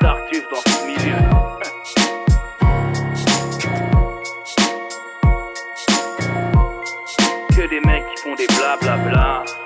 tartuffes dans ce milieu. Que des mecs qui font des blablabla. Bla.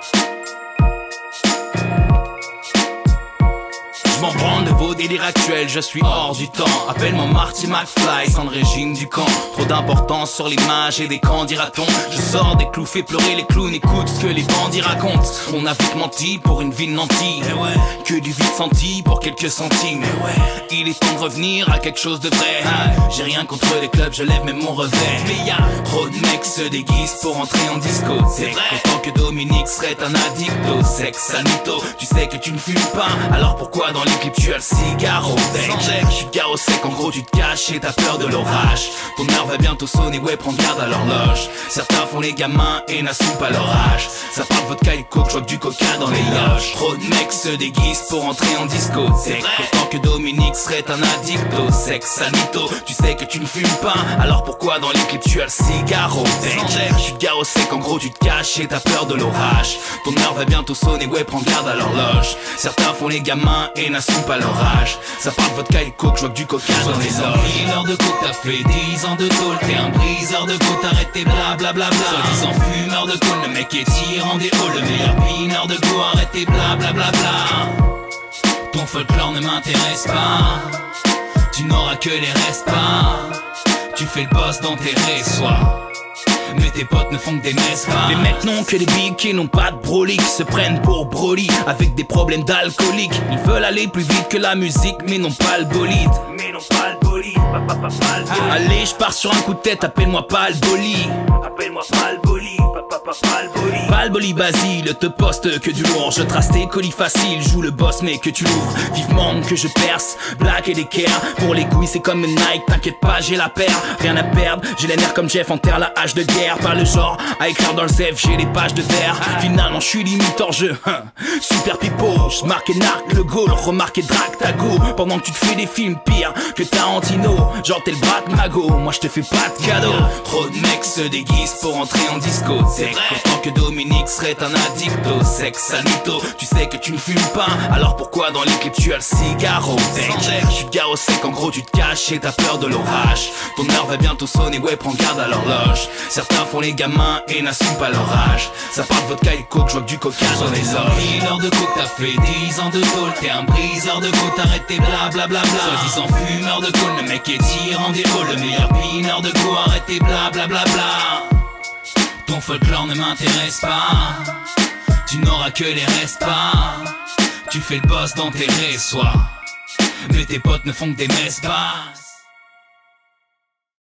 Délires actuels, je suis hors du temps. Appelle-moi Marty McFly, sans le régime du camp. Trop d'importance sur l'image et des camps, dira-t-on. Je sors des clous, fais pleurer les clowns, écoute ce que les bandits racontent. On a vite menti pour une ville nantie. Mais ouais, que du vide senti pour quelques centimes. Mais ouais, il est temps de revenir à quelque chose de vrai. J'ai rien contre les clubs, je lève même mon revers. Mais y'a trop de mecs se déguisent pour entrer en disco. C'est vrai, autant que Dominique serait un addict au sexe, mytho. Tu sais que tu ne fumes pas, alors pourquoi dans les clips tu as le au bec Je suis gars au sec, en gros tu te caches et t'as peur de l'orage. Ton heure va bientôt sonner, ouais, prends garde à l'horloge. Certains font les gamins et n'assument pas leur âge. Ça parle vodka et coke, je que du coca dans les loges. Trop de mecs se déguisent pour entrer en disco. C'est vrai, autant que Dominique serait un addict au sexe, mytho. Tu sais que tu ne fumes pas, alors pourquoi dans les clips tu as le cigare au bec Je suis gars au sec, en gros tu te caches et t'as peur de l'orage. Ton heure va bientôt sonner, ouais, prends garde à l'horloge. Certains font les gamins et n'assument pas leur âge. Ça parle vodka et coke, je vois que du coca dans les loges. Dealer de coke, t'as fait 10 ans de tôle, t'es un briseur de coke, t'arrêtes tes blablabla. Soi-disant fumeur de coke, le mec est tirant des halls, le meilleur pineur de go, arrête tes blablabla. Ton folklore ne m'intéresse pas, tu n'auras que les restes pas. Tu fais le boss dans tes soirs. Mais tes potes ne font que des messes. Les mecs n'ont que des billes qui n'ont pas de broly Qui se prennent pour Broly avec des problèmes d'alcoolique Ils veulent aller plus vite que la musique mais n'ont pas le bolide. Mais non, pas le bolide, pas, pas, pas, pas le bolide. Allez je pars sur un coup de tête, appelle-moi pas le boli Appelle-moi pas le bolide, pas, pas, pas, pas le bolide. Pas le boli Basile, te poste que du lourd. Je trace tes colis faciles, joue le boss mais que tu l'ouvres. Vivement que je perce, black et d'équerre Pour les couilles c'est comme Nike, t'inquiète pas j'ai la paire. Rien à perdre, j'ai les nerfs comme Jeff Enterre la hache de guerre. Pas le genre à écrire dans le zef, j'ai les pages de verre. Finalement je suis limite hors jeu. Hein. Super pipo, je marque et narque le goal. Remarque et drague ta Pendant que tu te fais des films pires que Tarantino. Genre t'es le bras de Mago, moi je te fais pas de cadeau. Trop de mecs se déguisent pour entrer en disco vrai, autant que Dominique serait un addict au sexe sale mytho. Tu sais que tu ne fumes pas, alors pourquoi dans les clips tu as le cigare au bec? Je suis gars au sec, en gros tu te caches et t'as peur de l'orage. Ton heure va bientôt sonner, ouais prends garde à l'horloge. Certains font les gamins et n'assument pas leur âge. Ça parle vodka et coke, je vois que du coca dans les oreilles Dealer de coke, t'as fait 10 ans de tôle, t'es un briseur de coke, t'arrêtes tes blablabla. Soi-disant fumeur de coke, le mec est tirant des halls, le meilleur pineur de go, arrête tes blablabla. Ton folklore ne m'intéresse pas, tu n'auras que les restes pas. Tu fais le boss dans tes soirs, mais tes potes ne font que des messes.